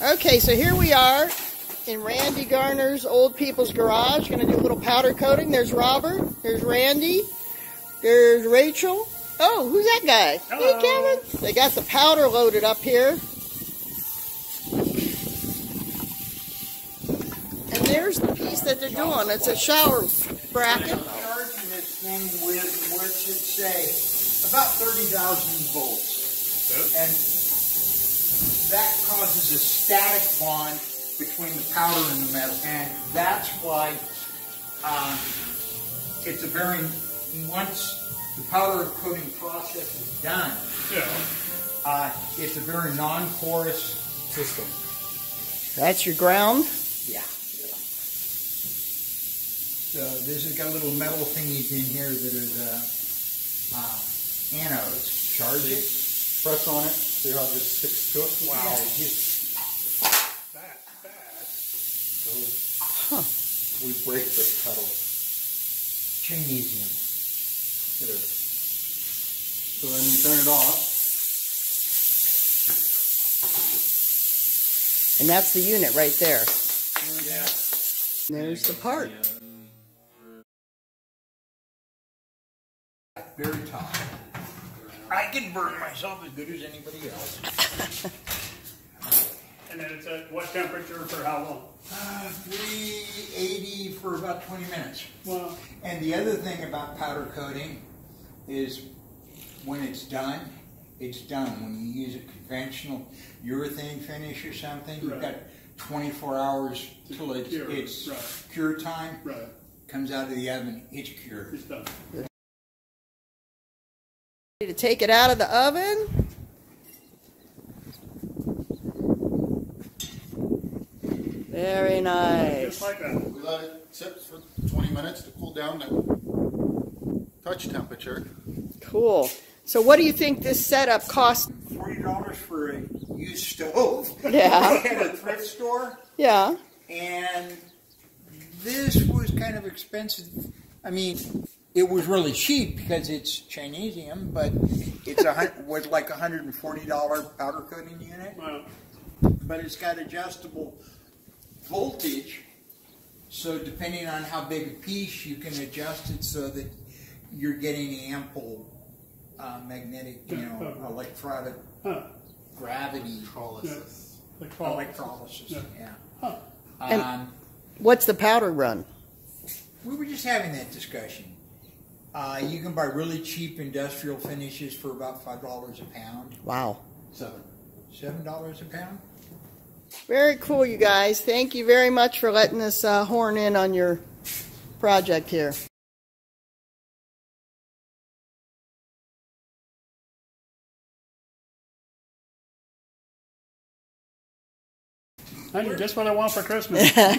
Okay, so here we are in Randi Garner's Old People's Garage. Going to do a little powder coating. There's Robert. There's Randi. There's Rachel. Oh, who's that guy? Hello. Hey, Kevin. They got the powder loaded up here. And there's the piece that they're doing. It's a shower bracket. Charging this thing with, what should say, about 30,000 volts. And that causes a static bond between the powder and the metal. And that's why um, it's a very, once the powder coating process is done, Yeah. uh, it's a very non-porous system. That's your ground. Yeah. So this has got little metal thingies in here that are the uh, anodes. Charge it. Press on it, see how it just sticks to it? Wow. just That fast. So we break the pedal. Chinesium. It is. So then you turn it off. And that's the unit right there. Yeah. There's the part. Very top. I can burn myself as good as anybody else. And then it's at what temperature for how long? Uh, 380 for about 20 minutes. Well, And the other thing about powder coating is when it's done, it's done. When you use a conventional urethane finish or something, you've got 24 hours till it's, cure, it's right. cure time. right. Comes out of the oven, it's cured. It's done. To take it out of the oven. Very Just nice. like that. We let it sit for 20 minutes to cool down to touch temperature. Cool. So what do you think this setup cost? $40 for a used stove. Yeah. At a thrift store. Yeah. And this was kind of expensive. I mean, it was really cheap because it's Chinesium, but it's a was like a hundred and forty dollar powder coating unit. Well, But it's got adjustable voltage, so depending on how big a piece, you can adjust it so that you're getting ample uh, magnetic, you know, electronic huh. gravity Electrolysis. Like fall. electrolysis. Yeah. Yeah. Huh. And- Um, What's the powder run? We were just having that discussion. Uh, you can buy really cheap industrial finishes for about five dollars a pound, Wow. Seven. seven dollars a pound. Very cool, you guys. Thank you very much for letting us uh, horn in on your project here. Honey, guess what I want for Christmas?